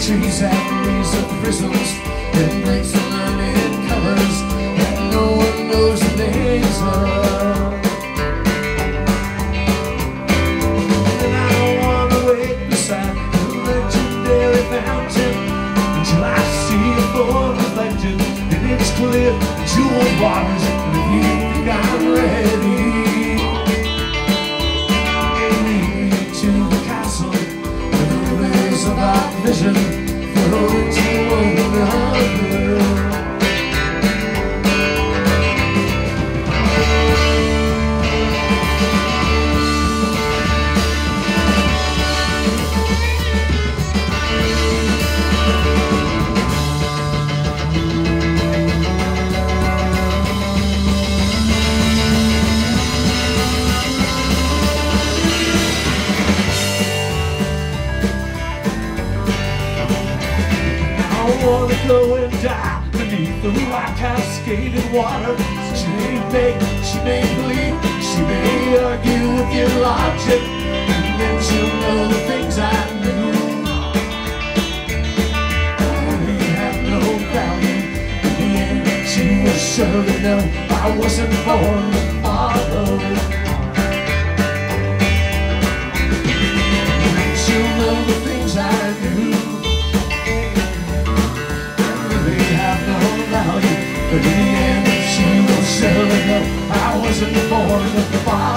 trees have leaves of bristles and makes the learning colors that no one knows the names of. And I wanna wait beside the legendary fountain until I see a its clear waters. And vision wanna go and die beneath the white cascaded water. She may make, she may believe, she may argue with your logic, and then she'll know the things I knew. They have no value. In the end, she was sure to I wasn't born to follow. But in the end, she will surely know I wasn't born to follow.